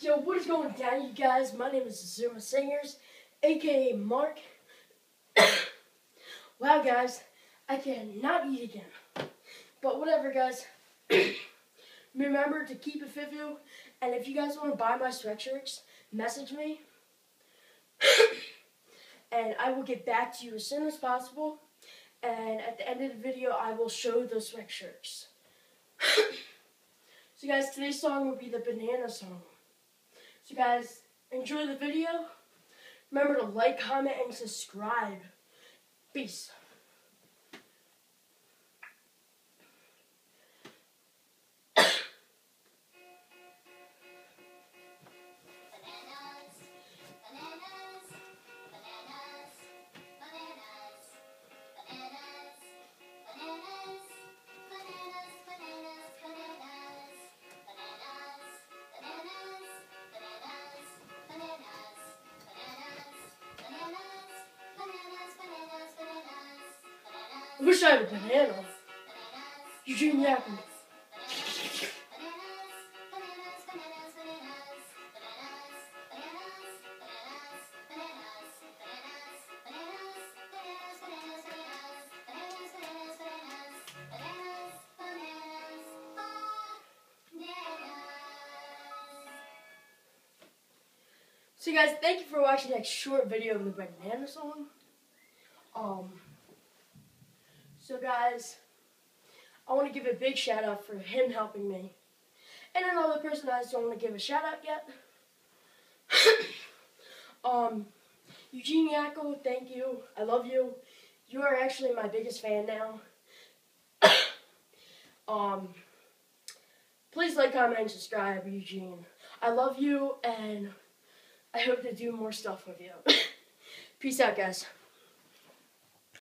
Yo, what is going down, you guys? My name is Zuma Singers, aka Mark. wow, guys, I cannot eat again. But whatever, guys. Remember to keep it fifu, and if you guys want to buy my sweatshirts, message me, and I will get back to you as soon as possible. And at the end of the video, I will show those sweatshirts. so, guys, today's song will be the banana song. So guys, enjoy the video. Remember to like, comment, and subscribe. Peace. I wish I had a banana. Eugene Yappin. So guys, thank you for watching that short video of the banana song. Um, so guys, I want to give a big shout out for him helping me. And another person I just don't want to give a shout out yet. um, Eugene Yackel, thank you. I love you. You are actually my biggest fan now. um, please like, comment, and subscribe, Eugene. I love you, and I hope to do more stuff with you. Peace out, guys.